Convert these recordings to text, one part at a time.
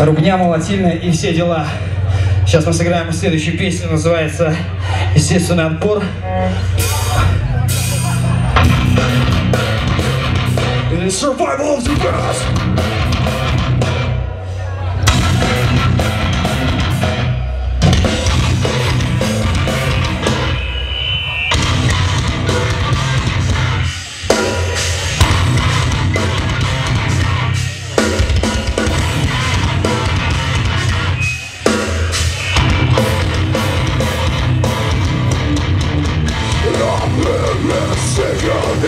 Рубня молотильная и все дела. Сейчас мы сыграем следующую песню, называется «Естественный отпор». Survival of the best! Of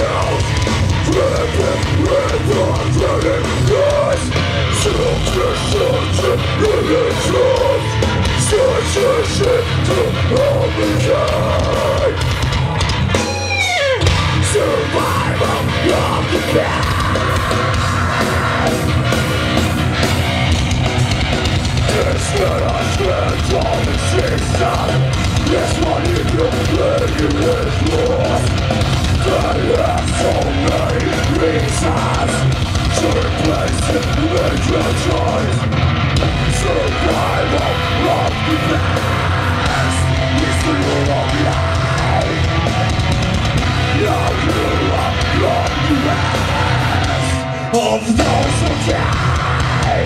of those who die.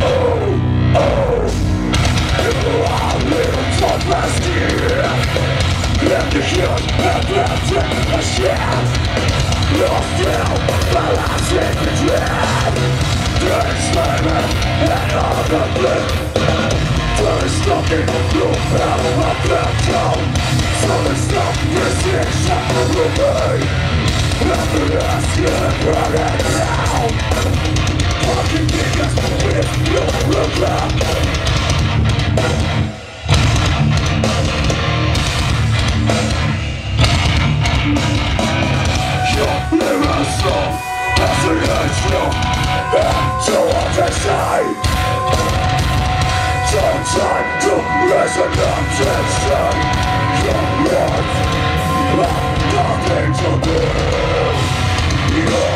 Oh, oh, you are living for rescue. Let the heels and let's take a chance Lost now, but I take the dread There's murder and all the blood There's nothing town So it's not and Your words nothing to do Your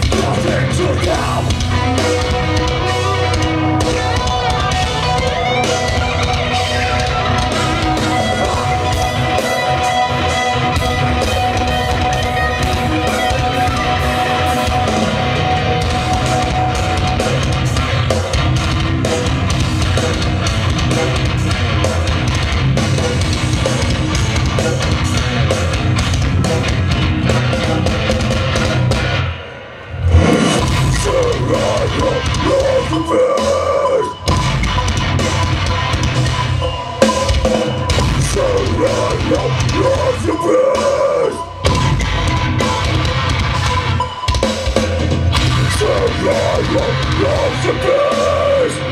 Love, love the best.